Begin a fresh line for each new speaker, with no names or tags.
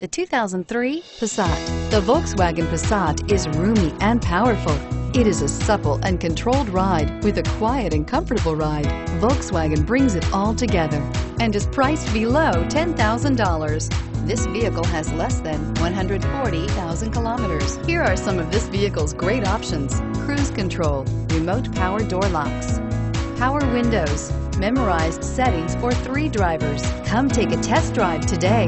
The 2003 Passat. The Volkswagen Passat is roomy and powerful. It is a supple and controlled ride with a quiet and comfortable ride. Volkswagen brings it all together and is priced below $10,000. This vehicle has less than 140,000 kilometers. Here are some of this vehicle's great options. Cruise control, remote power door locks, power windows, memorized settings for three drivers. Come take a test drive today.